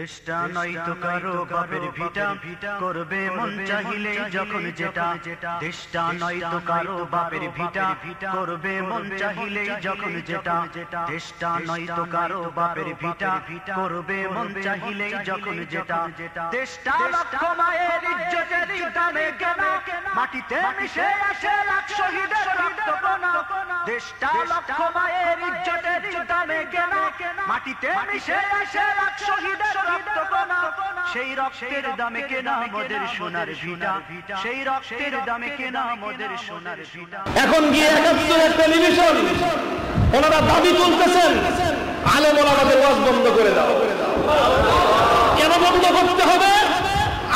দেশটা নয়তো কারও বাপের ভিটা। করবে মন চাহিলে যখন যেটা। দেশটা নয়তো কারও বাপের ভিটা। করবে মন চাহিলে যখন যেটা। দেশটা নয়তো কারও বাপের ভিটা। করবে মন চাহিলে যখন যেটা। দেশটা লক্ষ মায়ের ইজ্জতের দামে কেনা। মাটিতে মিশে আসে লাখ শহীদের দেশটা লক্ষ মায়ের ইজ্জতের দামে কেনা। মাটিতে মিশে আসে লাখ শহীদের রক্ত কণা। সেই রক্তের দামে কেনা মোদের সোনার ভিটা। সেই রক্তের দামে কেনা মোদের সোনার ভিটা। এখন গিয়ে একাত্তরের টেলিভিশন ওনারা দাবি তুলতেছেন আলেম ওলামাদের ওয়াজ বন্ধ করে দাও। কেন বন্ধ করতে হবে?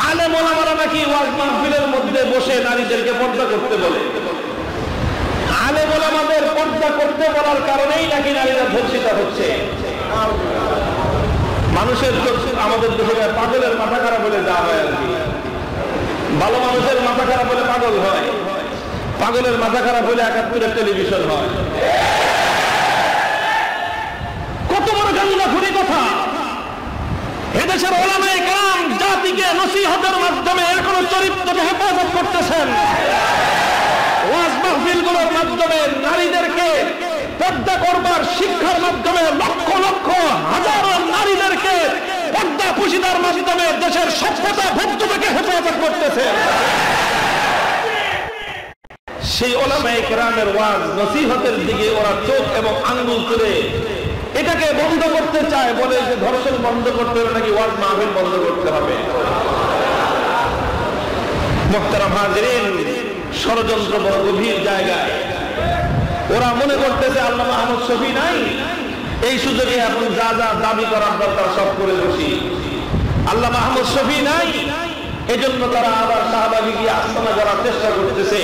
আলেম ওলামারা নাকি ওয়াজ মাহফিলের মধ্যে বসে নারীদেরকে পর্দা করতে বলে। ওলামাদের করতে বলার কারণেই নাকি নারীরা ধর্ষিত হচ্ছে। মানুষের আমাদের দেশে পাগলের মাথা খারাপ হলে যা হয় ভালো মানুষের মাথা খারাপ হলে পাগল হয়। পাগলের মাথা খারাপ হলে একাত্তরের টেলিভিশন হয়। কত বড় গাঙ্গা খুনি কথা। এদেশের ওলামায়ে কেরাম জাতিকে নসিহতের মাধ্যমে এখনও চরিত্রকে হেফাজত করতেছেন। ওয়াজ মাহফিলগুলোর মাধ্যমে নারীদেরকে পর্দা করবার শিক্ষার মাধ্যমে লক্ষ লক্ষ হাজারো নারীদেরকে পর্দা পুশিদার মাধ্যমে দেশের সভ্যতা ভক্তকে হেফাজত করতেছে। সেই ওলামায়ে কেরামের ওয়াজ নসিহতের দিকে ওরা চোখ এবং আঙ্গুল করে এটাকে বন্ধ করতে চায় বলে যে ধর্ষণ বন্ধ করতে হবে নাকি ওয়াজ মাহফিল বন্ধ করতে হবে। মোহতারাম হাজিরিন ষড়যন্ত্র বড় গভীর জায়গায়। ওরা মনে করতেছে আল্লাহ মাহমুদ শফি নাই। এই সুযোগে এখন যা যা দাবি করার দরকার সব করে বসি। আল্লাহ মাহমুদ শফি নাই। এজন্য তারা আবার শাহবাগি গিয়ে আস্তানা করার চেষ্টা করতেছে।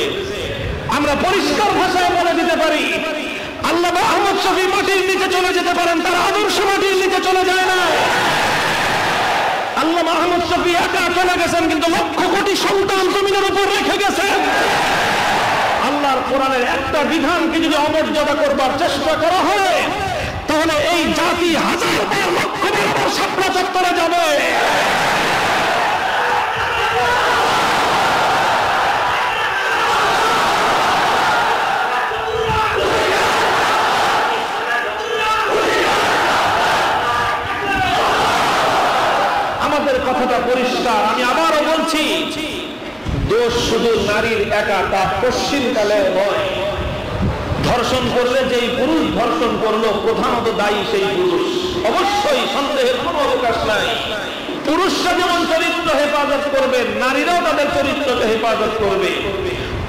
আমরা পরিষ্কার ভাষায় বলে দিতে পারি, আল্লাহ মাহমুদ শফি মাটির নিচে চলে যেতে পারেন, তার আদর্শ মাটির নিচে চলে যায় না। আল্লাহ মাহমুদ শফি একা চলে গেছেন, কিন্তু লক্ষ কোটি সন্তান জমিনের উপর রেখে গেছেন আল্লাহর কোরআনের একটা বিধানকে যদি অমর্যাদা করবার চেষ্টা করা হয়, তাহলে এই জাতি হাজার লক্ষ স্বপ্ন চত্বরে যাবে আমাদের কথাটা পরিষ্কার, আমি আবারও বলছি, দোষ শুধু নারীর একা, তা পশ্চিমকালে নয়। ধর্ষণ করলে যেই পুরুষ ধর্ষণ করল, প্রধানত দায়ী সেই পুরুষ। অবশ্যই সন্দেহের কোনো অবকাশ নাই। পুরুষরা যেমন চরিত্র হেফাজত করবে, নারীরাও তাদের চরিত্রকে হেফাজত করবে।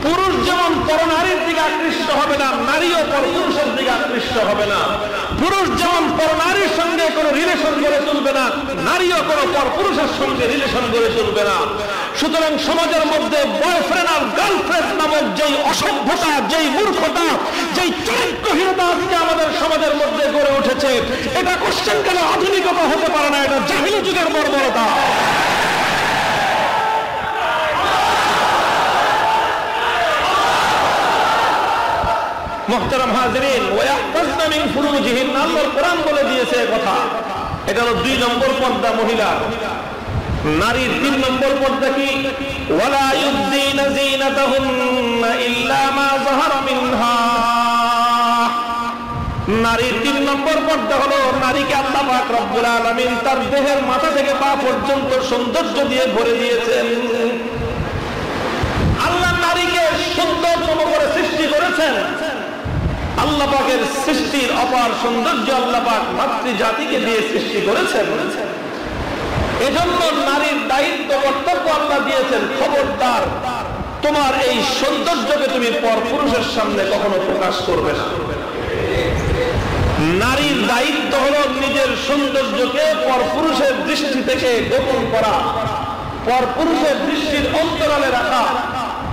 পুরুষ যেমন পরনারীর দিকে আকৃষ্ট হবে না, নারীও পর পুরুষের দিকে আকৃষ্ট হবে না। পুরুষ যেমন পর নারীর সঙ্গে কোনো রিলেশন গড়ে তুলবে না, নারীও কোনো পর পুরুষের সঙ্গে রিলেশন গড়ে তুলবে না। সুতরাং সমাজের মধ্যে বয়ফ্রেন্ড আর গার্লফ্রেন্ড নামক যেই অসভ্যতা, যেই মূর্খতা, যেই চরিত্রহীনতা আজকে আমাদের সমাজের মধ্যে গড়ে উঠেছে, এটা কোশ্চেন কেন আধুনিকতা হতে পারে না? এটা জাহিলি যুগের বর্বরতা। মোহতারাম হাজরিন ওয়াহতাজনা মিন ফুরুজিহিন, আল্লাহর কোরআন বলে দিয়েছে কথা। এটা হলো দুই নম্বর পর্দা মহিলা। নারীর তিন নম্বর পর্দা কি? ওয়ালা ইউদ্দিনা যিনাতাহুন্না ইল্লা মা যাহারা মিনহা। নারীর তিন নম্বর পর্দা হলো নারীকে আল্লাহ পাক রব্বুল আলামিন তার দেহের মাথা থেকে পা পর্যন্ত সৌন্দর্য দিয়ে ভরে দিয়েছেন। আল্লাহ নারীকে সুন্দরতম করে সৃষ্টি করেছেন। আল্লাহ পাকের সৃষ্টির অপার সৌন্দর্য আল্লাহ পাক মাতৃ জাতিকে দিয়ে সৃষ্টি করেছেন। এজন্য নারীর দায়িত্ব, কর্তব্য আল্লাহ দিয়েছেন, খবরদার। তোমার এই সৌন্দর্যকে তুমি পর পুরুষের সামনে কখনো প্রকাশ করবে না। নারীর দায়িত্ব হলো নিজের সৌন্দর্যকে পর পুরুষের দৃষ্টি থেকে গোপন করা, পর পুরুষের দৃষ্টির অন্তরালে রাখা।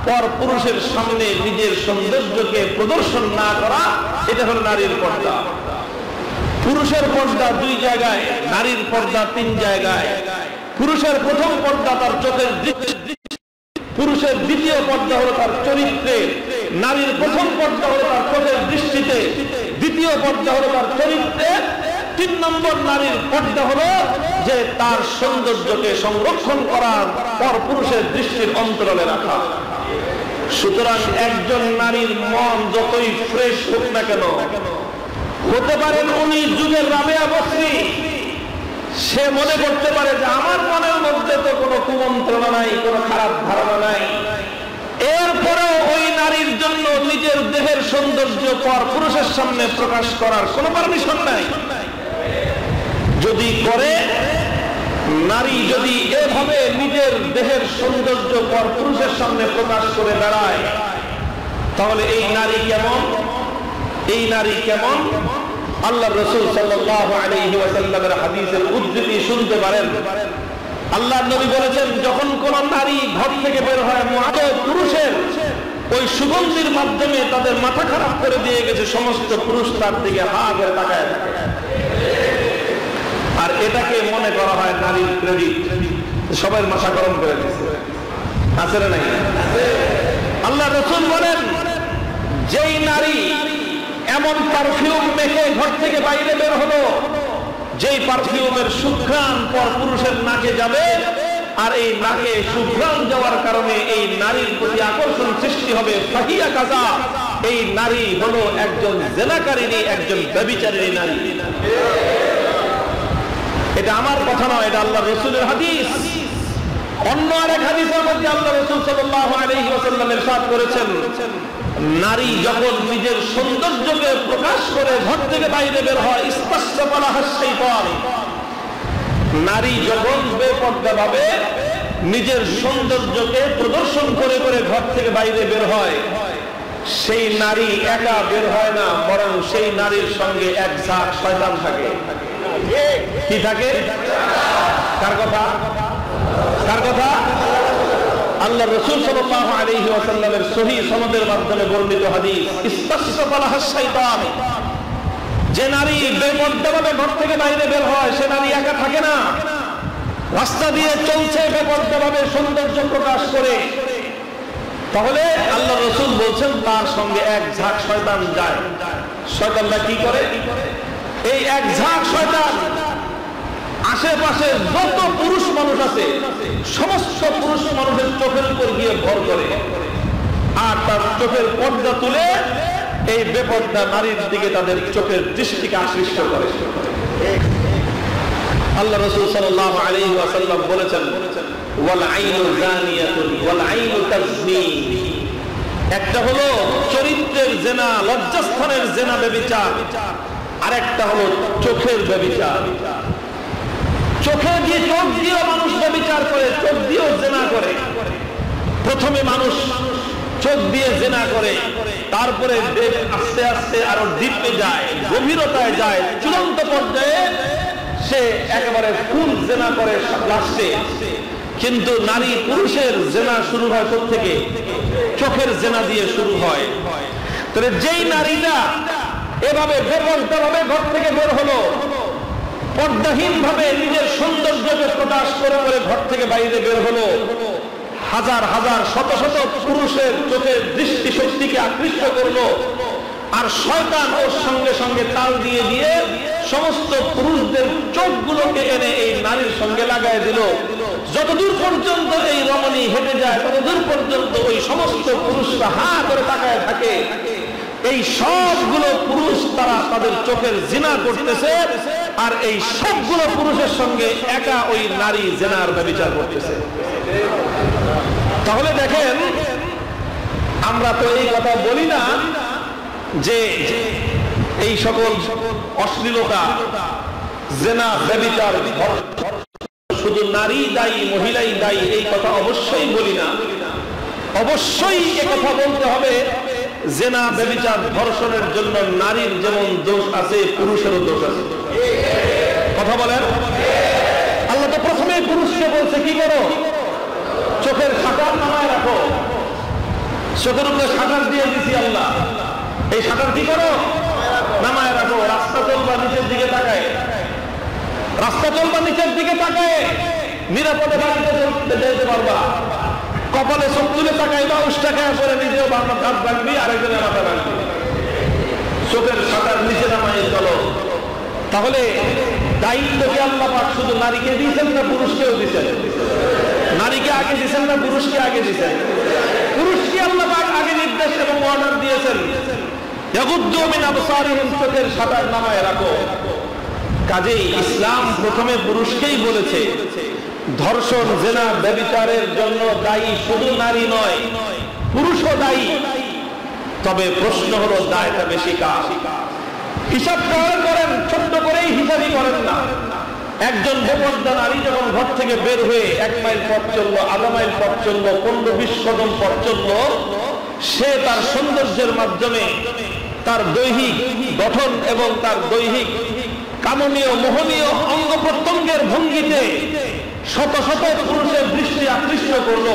পর পুরুষের সামনে নিজের সৌন্দর্যকে প্রদর্শন না করা, এটা হলো নারীর পর্দা। পুরুষের পর্দা দুই জায়গায়, নারীর পর্দা তিন জায়গায়। পুরুষের প্রথম পর্দা তার চোখের পুরুষের দ্বিতীয় পর্দা হলো তার চরিত্রে। নারীর প্রথম পর্দা হলো তার চোখের দৃষ্টিতে। দ্বিতীয় পর্দা হলো তার চরিত্রে। তিন নম্বর নারীর পর্দা হলো যে তার সৌন্দর্যকে সংরক্ষণ করার পর পুরুষের দৃষ্টির অন্তরালে রাখা। সুতরাং একজন নারীর মন যতই ফ্রেশ হোক না কেন, হতে পারেন উনি যুগের রাবেয়া বস্রী সে মনে করতে পারে যে আমার মনের মধ্যে তো কোনো কুমন্ত্রণা নাই, কোনো খারাপ ধারণা নাই। এরপরেও ওই নারীর জন্য নিজের দেহের সৌন্দর্য পর পুরুষের সামনে প্রকাশ করার কোনো পারমিশন নাই। যদি করে নারী যদি এভাবে নিজের দেহের সৌন্দর্য পর পুরুষের সামনে প্রকাশ করে বেড়ায় তাহলে এই নারী কেমন? এই নারী কেমন? আল্লাহ রসুল ওয়াসাল্লামের হাদিসের উদ্ধৃতি শুনতে পারেন। আল্লাহ নবী বলেছেন, যখন কোন নারী ঘর থেকে বের হয় পুরুষের, ওই সুগন্ধির মাধ্যমে তাদের মাথা খারাপ করে দিয়ে গেছে, সমস্ত পুরুষ তার দিকে হা করে তাকায় আর এটাকে মনে করা হয় নারীর ক্রেডিট সবাই মাথা গরম করে দিচ্ছে আছে না নাই? আল্লাহ রসুল বলেন, যেই নারী এমন পারফিউম মেখে ঘর থেকে বাইরে বের হলো, যেই পারফিউমের সুঘ্রাণ পর পুরুষের নাকে যাবে, আর এই নাকে সুঘ্রাণ যাওয়ার কারণে এই নারীর প্রতি আকর্ষণ সৃষ্টি হবে ফাহিয়া কাজা। এই নারী হলো একজন জেনাকারিনী একজন ব্যবিচারিণী নারী। এটা আমার কথা নয়, এটা আল্লাহ রসুলের হাদিস। অন্য আরেক হাদিসের মধ্যে আল্লাহ রসুল সাল্লাল্লাহু আলাইহি ওয়াসাল্লাম ইরশাদ করেছেন, নারী যখন নিজের সৌন্দর্যকে প্রকাশ করে ঘর থেকে বাইরে বের হয় স্পষ্ট বলা হাসতেই পারে নারী যখন বেপর্দা ভাবে নিজের সৌন্দর্যকে প্রদর্শন করে করে ঘর থেকে বাইরে বের হয়, সেই নারী একা বের হয় না, বরং সেই নারীর সঙ্গে এক ঝাঁক শয়তান থাকে। কি থাকে? কার কথা? কার কথা? আল্লাহ রসুল সাল্লাল্লাহু আলাইহি ওয়াসাল্লামের সহিহ সনদের মাধ্যমে বর্ণিত হাদিস শয়তান যে নারী বেপর্দাভাবে ঘর থেকে বাইরে বের হয়, সে নারী একা থাকে না। রাস্তা দিয়ে চলছে বেপর্দাভাবে সৌন্দর্য প্রকাশ করে। তাহলে আল্লাহ রসুল বলছেন, তার সঙ্গে এক ঝাঁক শয়তান যায়। শয়তানরা কি করে? এই এক ঝাঁক শয়তান। আশেপাশে যত পুরুষ মানুষ আছে, সমস্ত পুরুষ মানুষের চোখের উপর গিয়ে ভর করে। আর তার চোখের পর্দা তুলে এই বেপর্দা নারীর দিকে তাদের চোখের দৃষ্টিকে আকৃষ্ট করে। আল্লাহ রসুল সাল্লাল্লাহু আলাইহি ওয়াসাল্লাম বলেছেন, ওয়াল আইনু জানিয়াতুন, ওয়াল আইনু তাজনি একটা হলো চরিত্রের জেনা, লজ্জাস্থানের জেনা ব্যভিচার আরেকটা হলো চোখের ব্যভিচার চোখে দিয়ে চোখ দিয়েও মানুষ ব্যভিচার করে, চোখ দিয়েও জেনা করে। প্রথমে মানুষ চোখ দিয়ে জেনা করে, তারপরে দেব আস্তে আস্তে আরও ডিপে যায়, গভীরতায় যায়। চূড়ান্ত পর্যায়ে সে একেবারে ফুল জেনা করে লাস্টে কিন্তু নারী পুরুষের জেনা শুরু হয় থেকে চোখের জেনা দিয়ে শুরু হয়। তাহলে যেই নারীরা এভাবে বেপর্দা ভাবে ঘর থেকে বের হলো। পর্দাহীন ভাবে নিজের সৌন্দর্যকে প্রকাশ করে করে ঘর থেকে বাইরে বের হলো। হাজার হাজার শত শত পুরুষের চোখের দৃষ্টি শক্তিকে আকৃষ্ট করল। আর শয়তান ওর সঙ্গে সঙ্গে তাল দিয়ে দিয়ে সমস্ত পুরুষদের চোখগুলোকে এনে এই নারীর সঙ্গে লাগাই দিল। যতদূর পর্যন্ত এই রমণী হেঁটে যায়, ততদূর পর্যন্ত ওই সমস্ত পুরুষরা হা করে তাকায় থাকে। এই সবগুলো পুরুষ তারা তাদের চোখের জিনা করতেছে, আর এই সবগুলো পুরুষের সঙ্গে একা ওই নারী জেনার ব্যবচার করতেছে। তাহলে দেখেন, আমরা তো এই কথা বলি না যে এই সকল অশ্লীলতা, জেনা ব্যবচার, শুধু নারী দায়ী, মহিলাই দায়ী, এই কথা অবশ্যই বলি না। অবশ্যই কথা বলতে হবে জেনা ব্যবচার ধর্ষণের জন্য নারীর যেমন দোষ আছে, পুরুষেরও দোষ আছে। কথা বলেন? আল্লাহ তো প্রথমে পুরুষকে বলছে, কি করো? চোখের সাকার নামায় রাখো। চোখের উপরে শাটার দিয়ে দিছি আল্লাহ। এই শাটার কি করো? নামায় রাখো। রাস্তা চলবা, নিচের দিকে তাকায়। রাস্তা চলবা, নিচের দিকে তাকায়। নিরাপদে বাড়িতে যেতে পারবা। কপালে চোখ তুলে তাকাইবা উষ্টা খায় পরে নিজেও বাংলা হাত ভাঙবি আরেকজনের মাথা ভাঙবি চোখের সাঁতার নিচে নামায় চলো। তাহলে দায়িত্ব কি আল্লাহ পাক শুধু নারীকে দিয়েছেন না পুরুষকেও দিয়েছেন? নারীকে আগে দিয়েছেন না পুরুষকে আগে দিয়েছেন? পুরুষকে আল্লাহ পাক আগে নির্দেশ এবং অর্ডার দিয়েছেন। চোখের শাটার নামায় রাখো। কাজেই ইসলাম প্রথমে পুরুষকেই বলেছে। ধর্ষণ, জেনা, ব্যবিচারের জন্য দায়ী শুধু নারী নয়, পুরুষও দায়ী। তবে প্রশ্ন হলো, দায়টা বেশি কার? হিসাব করেন ছোট্ট করেই হিসাবই করেন না। একজন বেপর্দা নারী যখন ঘর থেকে বের হয়ে এক মাইল পথ চলল, আধা মাইল পথ চলল, পনেরো বিশ কদম পথ চলল, সে তার সৌন্দর্যের মাধ্যমে তার দৈহিক গঠন এবং তার দৈহিক কামনীয়, মোহনীয় অঙ্গ প্রত্যঙ্গের ভঙ্গিতে শত শত পুরুষের দৃষ্টি আকৃষ্ট করল।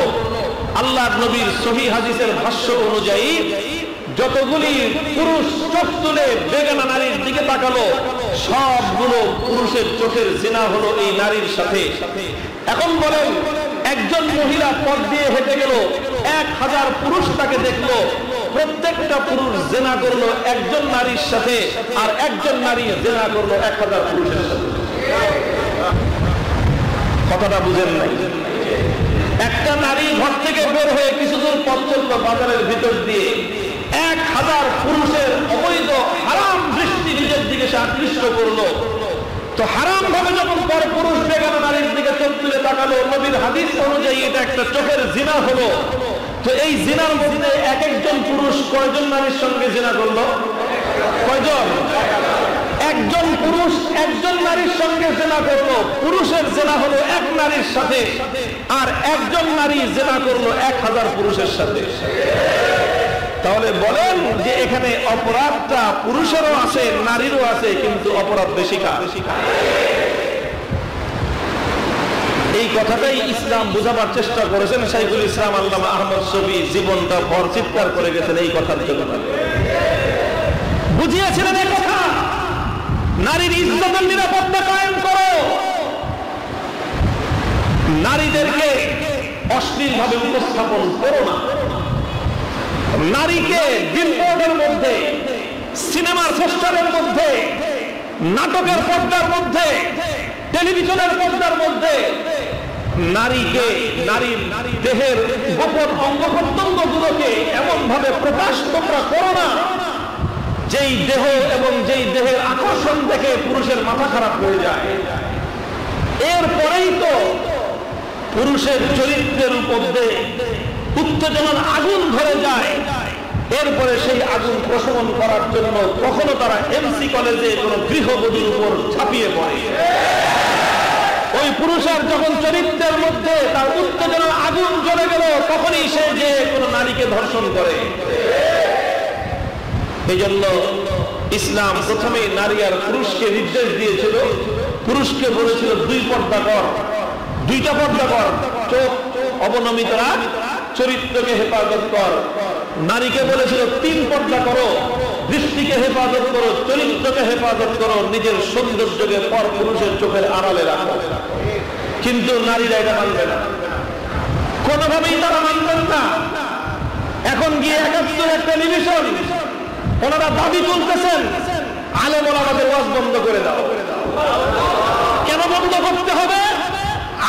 আল্লাহ নবীর সহি হাদিসের ভাষ্য অনুযায়ী যতগুলি পুরুষ চোখ তুলে বেগানা নারীর দিকে তাকালো, সবগুলো পুরুষের চোখের জিনা হলো এই নারীর সাথে। এখন বলেন, একজন মহিলা পথ দিয়ে হেঁটে গেল, এক হাজার পুরুষ তাকে দেখল, প্রত্যেকটা পুরুষ জেনা করল একজন নারীর সাথে, আর একজন নারী জেনা করল এক হাজার পুরুষের সাথে। কথাটা বুঝেন নাই। একটা নারী ঘর থেকে বের হয়ে কিছু দূর পথ চলল বাজারের ভিতর দিয়ে। এক হাজার পুরুষের অবৈধ হারাম দৃষ্টি নিজের দিকে সে আকৃষ্ট করল। তো হারাম ভাবে যখন পর পুরুষ বেগানো নারীর দিকে চোখ তুলে তাকালো, নবীর হাদিস অনুযায়ী এটা একটা চোখের জিনা হলো। তো এই জিনার মধ্যে এক একজন পুরুষ কয়জন নারীর সঙ্গে জিনা করল? কয়জন? একজন পুরুষ, একজন নারীর সঙ্গে জেনা করল। পুরুষের জেনা হলো এক নারীর সাথে, আর একজন নারী জেনা করল এক হাজার পুরুষের সাথে। তাহলে বলেন যে এখানে অপরাধটা পুরুষেরও আছে, নারীরও আছে, কিন্তু অপরাধ বেশি এই কথাটাই ইসলাম বোঝাবার চেষ্টা করেছেন শাইখুল ইসলাম আল্লামা আহমদ শফি, জীবনটা ভর চিৎকার করে গেছেন এই কথার জন্য। বুঝিয়েছিলেন এই নারীর ইজ্জতের নিরাপত্তা কায়েম করো। নারীদেরকে অশ্লীল ভাবে উপস্থাপন করো না। নারীকে বিলবোর্ডের মধ্যে, সিনেমার পোস্টারের মধ্যে, নাটকের পর্দার মধ্যে, টেলিভিশনের পর্দার মধ্যে নারীকে, নারীর দেহের গোপন অঙ্গ প্রত্যঙ্গ গুলোকে এমন ভাবে প্রকাশ তোমরা করো না। যেই দেহ এবং যেই দেহের আকর্ষণ দেখে পুরুষের মাথা খারাপ হয়ে যায়। এরপরেই তো পুরুষের চরিত্রের উপর দিয়ে উত্তেজনার আগুন ধরে যায়। এরপরে সেই আগুন প্রশমন করার জন্য কখনো তারা এমসি কলেজে কোনো গৃহবধূর উপর ছাপিয়ে পড়ে। ওই পুরুষের যখন চরিত্রের মধ্যে তার উত্তেজনার আগুন জ্বলে গেল, তখনই সে যে কোনো নারীকে ধর্ষণ করে। এই জন্য ইসলাম প্রথমে নারী আর পুরুষকে নির্দেশ দিয়েছিল। পুরুষকে বলেছিল দুই পর্দা কর। দুইটা পর্দা কর। চোখ অবনমিত চরিত্রকে হেফাজত কর। নারীকে বলেছিল, তিন পর্দা করো। দৃষ্টিকে হেফাজত করো, চরিত্রকে হেফাজত করো, নিজের সৌন্দর্যকে পর পুরুষের চোখের আড়ালে রাখো। কিন্তু নারীরা এটা মানবে না। কোনোভাবেই তারা মানবেন না। এখন গিয়ে একাত্তর একটা টেলিভিশন ওনারা দাবি তুলতেছেন আলেমন আমাদের ওয়াজ বন্ধ করে দাও। কেন বন্ধ করতে হবে?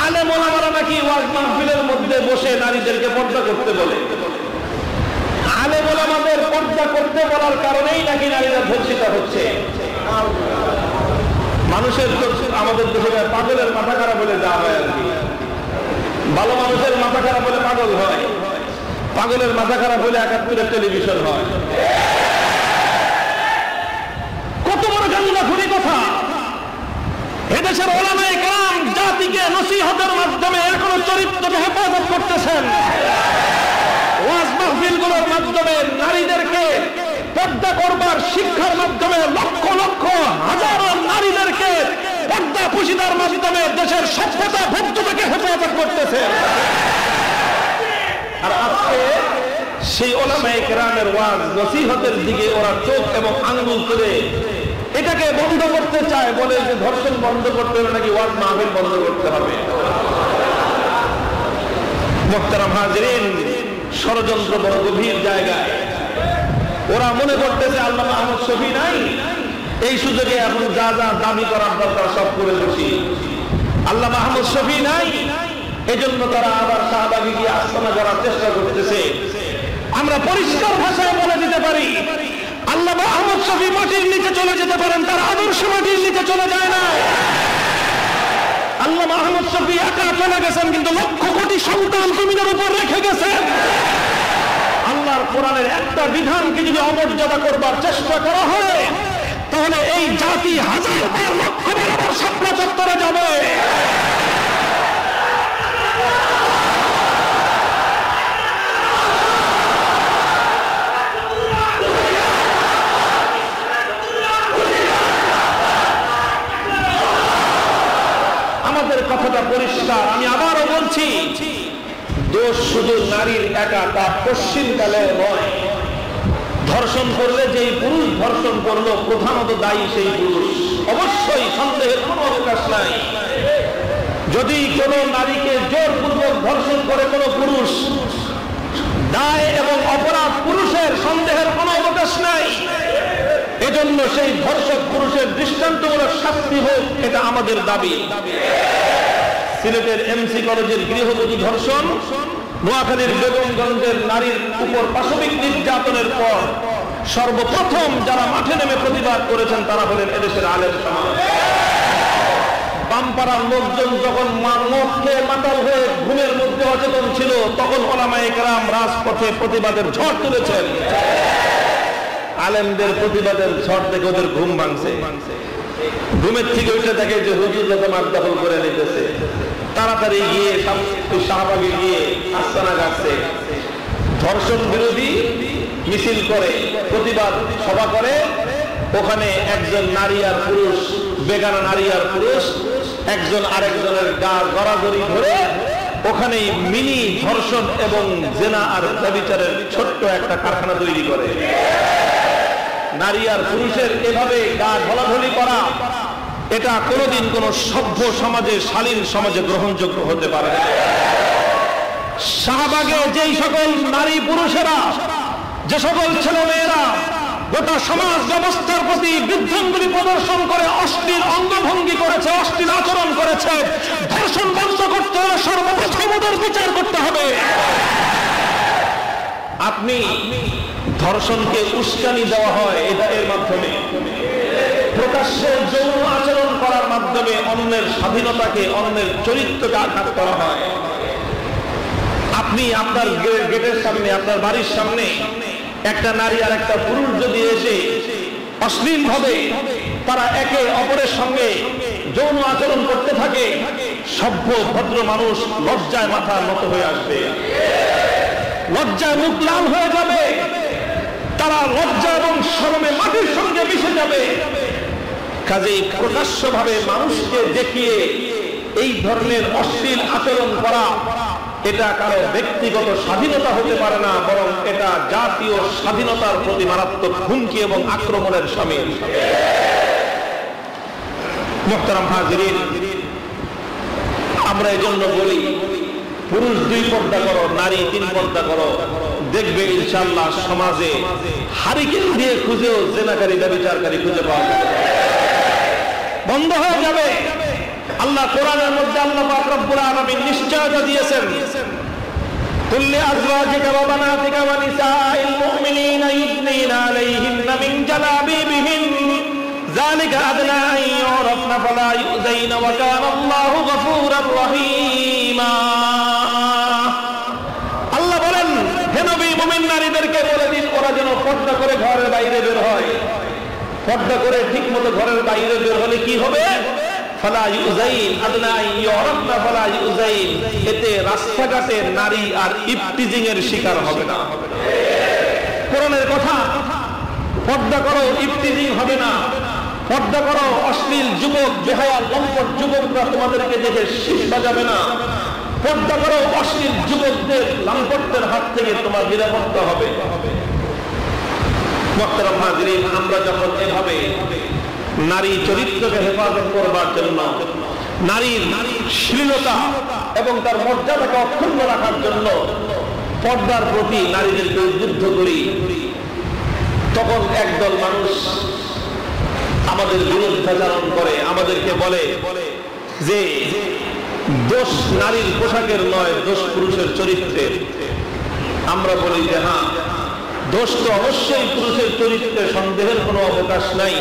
আলেম ওলামারা নাকি ওয়াজ মাহফিলের মধ্যে বসে নারীদেরকে পর্দা করতে বলে। আলেম ওলামাদের পর্দা করতে বলার কারণেই নাকি নারীরা ধর্ষিত হচ্ছে। মানুষের আমাদের দেশে পাগলের মাথা খারাপ বলে যা হয় আর কি। ভালো মানুষের মাথা খারাপ হলে পাগল হয়। পাগলের মাথা খারাপ হলে একাত্তরের টেলিভিশন হয়। কত বড় গাঙ্গা খুলি কথা। এদেশের ওলামায়ে কেরাম জাতিকে নসিহতের মাধ্যমে এখনও চরিত্রকে হেফাজত করতেছেন। ওয়াজ মাহফিলগুলোর মাধ্যমে নারীদেরকে পর্দা করবার শিক্ষার মাধ্যমে লক্ষ লক্ষ হাজারো নারীদেরকে পর্দা মাধ্যমে দেশের সভ্যতা ভদ্রতাকে হেফাজত করতেছে। আর আজকে সেই ওলামায়ে কেরামের ওয়াজ নসিহতের দিকে ওরা চোখ এবং আঙ্গুল করে এটাকে বন্ধ করতে চায় বলে যে ধর্ষণ বন্ধ করতে হবে নাকি ওয়াজ মাহফিল বন্ধ করতে হবে। মোহতারাম হাজরিন, ষড়যন্ত্র বড় গভীর জায়গায়। ওরা মনে আল্লাহ নাই। এই সুযোগে এখন যা যা দাবি করার দরকার সব করে আল্লাহ মাহমুদ শফি নাই। এজন্য তারা আবার শাহবাগে গিয়ে করার চেষ্টা করতেছে। আমরা পরিষ্কার ভাষায় বলে দিতে পারি আল্লাহ আহমদ শফি মাটির নিচে চলে যেতে পারেন, তার আদর্শ মাটির নিচে চলে যায় না। আল্লাহ আহমদ শফি একা চলে গেছেন, কিন্তু লক্ষ কোটি সন্তান জমিনের উপর রেখে গেছেন আল্লাহর কোরআনের একটা বিধানকে যদি অমর্যাদা করবার চেষ্টা করা হয়, তাহলে এই জাতি হাজার লক্ষ স্বপ্ন চত্বরে যাবে আমাদের কথাটা পরিষ্কার, আমি আবারও বলছি, দোষ শুধু নারীর একা, তা পশ্চিমকালে নয়। ধর্ষণ করলে যেই পুরুষ ধর্ষণ করল, প্রধানত দায়ী সেই পুরুষ। অবশ্যই সন্দেহের কোনো অবকাশ নাই। যদি কোনো নারীকে জোরপূর্বক ধর্ষণ করে কোনো পুরুষ, দায় এবং অপরাধ পুরুষের, সন্দেহের কোনো অবকাশ নাই। এজন্য সেই ধর্ষক পুরুষের দৃষ্টান্তমূলক শাস্তি হোক, এটা আমাদের দাবি। সিলেটের এমসি কলেজের গৃহবধূ ধর্ষণ, নোয়াখালীর বেগমগঞ্জের নারীর উপর পাশবিক নির্যাতনের পর সর্বপ্রথম যারা মাঠে নেমে প্রতিবাদ করেছেন তারা হলেন এদেশের আলের সমাজ। বামপাড়ার লোকজন যখন মাতাল হয়ে ঘুমের মধ্যে অচেতন ছিল, তখন ওলামায়ে কেরাম রাজপথে প্রতিবাদের ঝড় তুলেছেন। আলেমদের প্রতিবাদের ঝড় থেকে ওদের ঘুম ভাঙছে। ঘুমের থেকে উঠে দেখে যে হুজুর লোক দখল করে নিতেছে। তাড়াতাড়ি গিয়ে শাহবাগে গিয়ে আস্তানা গাচ্ছে ধর্ষণ বিরোধী মিছিল করে, প্রতিবাদ সভা করে। ওখানে একজন নারী আর পুরুষ, বেগানা নারী আর পুরুষ, একজন আরেকজনের গা গড়াগড়ি ধরে ওখানে মিনি ধর্ষণ এবং জেনা আর ব্যবিচারের ছোট্ট একটা কারখানা তৈরি করে। নারী আর পুরুষের এভাবে গা ঢলাঢলি করা, এটা কোনোদিন কোন সভ্য সমাজে, শালীন সমাজে গ্রহণযোগ্য হতে পারে শাহবাগে যেই সকল নারী পুরুষেরা, যে সকল ছেলে মেয়েরা গোটা সমাজ ব্যবস্থার প্রতি বিভ্রান্তরি প্রদর্শন করে, অশ্লীল অঙ্গভঙ্গি করেছে, অশ্লীল আচরণ করেছে, ধর্ষণ বন্ধ করতে হলে সর্বপ্রথম বিচার করতে হবে। আপনি ধর্ষণকে উস্কানি দেওয়া হয় এটা এর মাধ্যমে। প্রকাশ্যে যৌন আচরণ করার মাধ্যমে অন্যের স্বাধীনতাকে, অন্যের চরিত্রকে আঘাত করা হয়। আপনি আপনার গেটের সামনে, আপনার বাড়ির সামনে একটা নারী আর একটা পুরুষ যদি এসে অশ্লীল ভাবে তারা একে অপরের সঙ্গে যৌন আচরণ করতে থাকে, সভ্য ভদ্র মানুষ লজ্জায় মাথার মতো হয়ে আসবে। লজ্জায় মুখ লাল হয়ে যাবে। তারা লজ্জা এবং শরমে মাটির সঙ্গে মিশে যাবে। কাজেই প্রকাশ্যভাবে মানুষকে দেখিয়ে এই ধরনের অশ্লীল আচরণ করা, এটা কারও ব্যক্তিগত স্বাধীনতা হতে পারে না, বরং এটা জাতীয় স্বাধীনতার প্রতি মারাত্মক হুমকি এবং আক্রমণের সামিল। মোহতারাম হাজিরিন, আমরা এজন্য বলি পুরুষ দুই পর্দা করো, নারী তিন পর্দা করো। দেখবে ইনশাল্লাহ সমাজে হারিকেন দিয়ে খুঁজেও জেনাকারী ব্যবচারকারী খুঁজে পাওয়া যাবে। বন্ধ হয়ে যাবে। আল্লাহ কোরআনের মধ্যে আল্লাহ পাক রব্বুল নিশ্চয়তা দিয়েছেন। কুল্লি আলাইহিন্না মিন জালাবিবিহিন ذلك أدنى أن يعرفن فلا يؤذين وكان الله غفورا رحيما আল্লাহ বলেন হে নবী মুমিন নারীদেরকে বলে দিন ওরা যেন পর্দা করে ঘরের বাইরে বের হয় পর্দা করে ঠিক মতো ঘরের বাইরে বের হলে কি হবে ফালা ইউজাইন আদনা ইউরাফনা ফালা ইউজাইন এতে রাস্তাঘাটে নারী আর ইফটিজিং এর শিকার হবে না কোরআনের কথা পর্দা করো ইফতিজিং হবে না পর্দা করো, অশ্লীল যুবক, বেহায়া, লম্পট যুবকরা তোমাদেরকে দেখে শীষ বাজাবে না। পর্দা করো, অশ্লীল যুবকদের, লাম্পটদের হাত থেকে তোমার নিরাপত্তা হবে। আমরা যখন এভাবে নারী চরিত্রকে হেফাজত করবার জন্য, নারীর শ্লীলতা এবং তার মর্যাদাকে অক্ষুণ্ণ রাখার জন্য পর্দার প্রতি নারীদেরকে উদ্বুদ্ধ করি, তখন একদল মানুষ আমাদের বিরুদ্ধাচারণ করে, আমাদেরকে বলে যে দোষ নারীর পোশাকের নয়, দোষ পুরুষের চরিত্রের। আমরা বলি যে হ্যাঁ দোষ তো অবশ্যই পুরুষের চরিত্রে সন্দেহের কোনো অবকাশ নাই।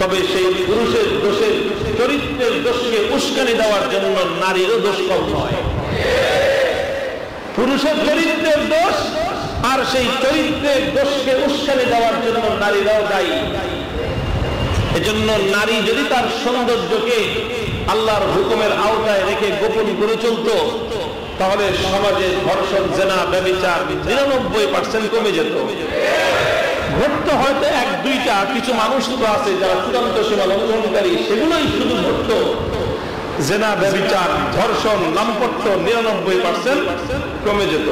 তবে সেই পুরুষের দোষের চরিত্রের দোষকে উস্কানি দেওয়ার জন্য নারীরও দোষ কম নয়। পুরুষের চরিত্রের দোষ আর সেই চরিত্রের দোষকে উস্কানি দেওয়ার জন্য নারীরাও দায়ী। এজন্য নারী যদি তার সৌন্দর্যকে আল্লাহর হুকুমের আওতায় রেখে গোপন করে চলত, তাহলে সমাজে ধর্ষণ, জেনা, ব্যবচার নিরানব্বই পার্সেন্ট কমে যেত। হয়তো এক, দুইটা, কিছু মানুষ তো আছে যারা চূড়ান্ত সীমা লঙ্ঘনকারী, সেগুলোই শুধু ঘটত জেনা, ব্যবচার, ধর্ষণ লাম্পট্য নিরানব্বই পার্সেন্ট কমে যেত।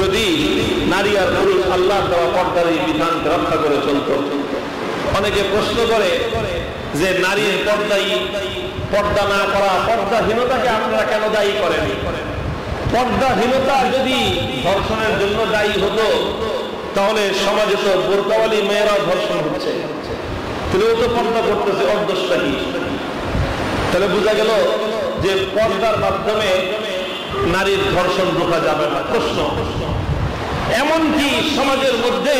যদি নারী আর পুরুষ আল্লাহ দেওয়া পর্দার এই বিধানকে রক্ষা করে চলত অনেকে প্রশ্ন করে যে নারীর পর্দাই পর্দা না করা, পর্দাহীনতাকে আপনারা কেন দায়ী করেন? পর্দাহীনতা যদি ধর্ষণের জন্য দায়ী হতো, তাহলে সমাজে তো বোরকাওয়ালি মেয়েরা ধর্ষণ হচ্ছে। ও তো পর্দা করতেছে অর্ধষ্টা কি তাহলে বোঝা গেল যে পর্দার মাধ্যমে নারীর ধর্ষণ রোখা যাবে না। প্রশ্ন। এমনকি সমাজের মধ্যে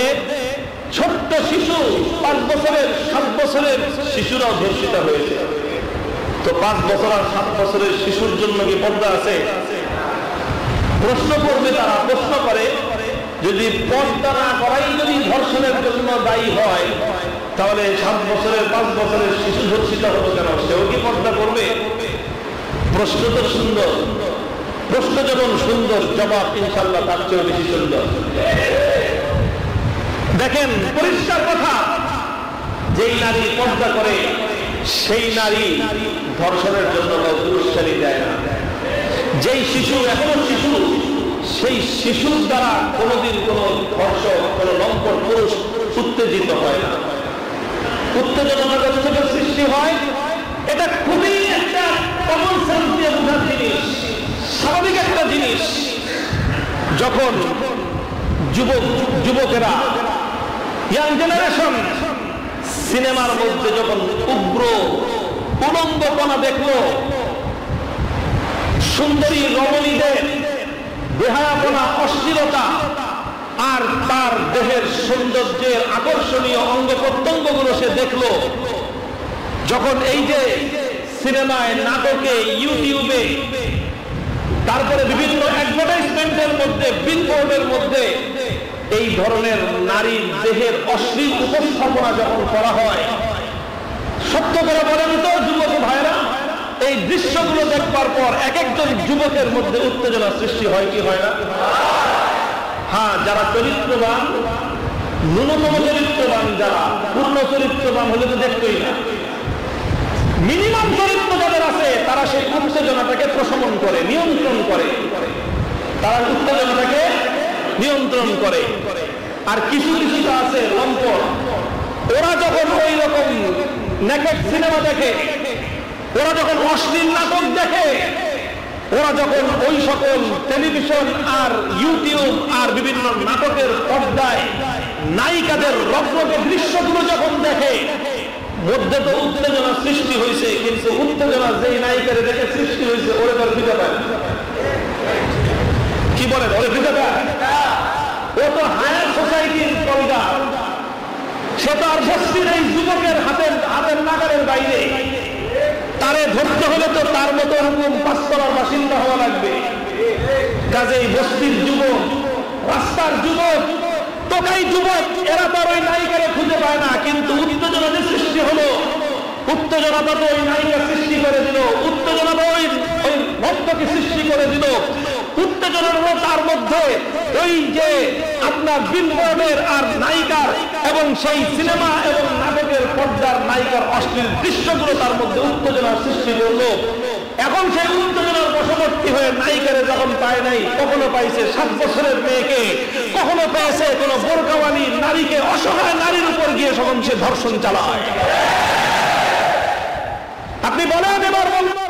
ছোট্ট শিশু পাঁচ বছরের, সাত বছরের শিশুরাও ধর্ষিত হয়েছে। তো পাঁচ বছর আর সাত বছরের শিশুর জন্য কি পর্দা আছে? প্রশ্ন করবে তারা, প্রশ্ন করে, যদি পর্দা না করাই যদি ধর্ষণের জন্য দায়ী হয়, তাহলে সাত বছরের, পাঁচ বছরের শিশু ধর্ষিত হলো কেন? সেও কি পর্দা করবে? প্রশ্ন তো সুন্দর। প্রশ্ন যখন সুন্দর, জবাব ইনশাল্লাহ তার চেয়ে বেশি সুন্দর। দেখেন, পরিষ্কার কথা। যেই নারী পর্দা করে, সেই নারী ধর্ষণের জন্য পুরস্কারই দেয় না। যেই শিশু, এখনও শিশু, সেই শিশুর দ্বারা কোনোদিন কোন ধর্ষক, কোন লম্পট পুরুষ উত্তেজিত হয় না। উত্তেজনা থেকে সৃষ্টি হয়। এটা খুবই একটা কমন সেন্স দিয়ে বোঝার জিনিস, স্বাভাবিক একটা জিনিস। যখন যুবক, যুবকেরা ইয়াং জেনারেশন সিনেমার মধ্যে যখন উগ্র উলঙ্গপনা দেখল, সুন্দরী রমণীদের বেহায়াপনা, অশ্লীলতা আর তার দেহের সৌন্দর্যের আকর্ষণীয় অঙ্গ প্রত্যঙ্গগুলো সে দেখল। যখন এই যে সিনেমায় নাটকে, ইউটিউবে, তারপরে বিভিন্ন অ্যাডভার্টাইজমেন্টের মধ্যে বিলবোর্ডের মধ্যে এই ধরনের নারীর দেহের অশ্লীল উপস্থাপনা যখন করা হয়, সত্য করে বলেন তো যুবক ভাইরা এই দৃশ্যগুলো দেখবার পর এক একজন যুবকের মধ্যে উত্তেজনা সৃষ্টি হয়, কি হয় না? হ্যাঁ যারা চরিত্রবান, ন্যূনতম চরিত্রবান যারা, পূর্ণ চরিত্রবান হলে তো দেখতই না। মিনিমাম চরিত্র যাদের আছে, তারা সেই উত্তেজনাটাকে প্রশমন করে, নিয়ন্ত্রণ করে। তারা উত্তেজনাটাকে নিয়ন্ত্রণ করে। আর কিছু কিছু আছে, লম্পট। ওরা যখন ওই রকম নেকেট সিনেমা দেখে, ওরা যখন অশ্লীল নাটক দেখে, ওরা যখন ওই সকল টেলিভিশন আর ইউটিউব আর বিভিন্ন নাটকের পর্দায় নায়িকাদের রগ্নকে দৃশ্যগুলো যখন দেখে, মধ্যে তো উত্তেজনা সৃষ্টি হয়েছে, কিন্তু উত্তেজনা যেই নায়িকারে দেখে সৃষ্টি হয়েছে, ওরে তার পায়। কি বলেন? ওরে পায়? ও তো হায়ার সোসাইটির কলগা সে তো আর বস্তির এই যুবকের হাতের হাতের নাগালের বাইরে। তারে ধরতে হলে তো তার মতো রকম পাঁচতলার বাসিন্দা হওয়া লাগবে। কাজেই বস্তির যুবক, রাস্তার যুবক তোকাই যুবক, এরা তার ওই নায়িকারে খুঁজে পায় না। কিন্তু উত্তেজনা যে সৃষ্টি হলো উত্তেজনাটা তো ওই নায়িকা সৃষ্টি করে দিল উত্তেজনাটা ওই ওই ভক্তকে সৃষ্টি করে দিল। উত্তেজনার তার মধ্যে ওই যে আপনার আর নায়িকার এবং সেই সিনেমা এবং নাটকের পর্দার নায়িকার অশ্লীল দৃশ্যগুলো তার মধ্যে উত্তেজনার সৃষ্টি করল। এখন সে উত্তেজনার বশবর্তী হয়ে নায়িকারে যখন পায় নাই, কখনো পাইছে সাত বছরের মেয়েকে, কখনো পেয়েছে কোন বোরকাওয়ালি নারীকে, অসহায় নারীর উপর গিয়ে তখন সে ধর্ষণ চালায়। আপনি বলেন এবার বলব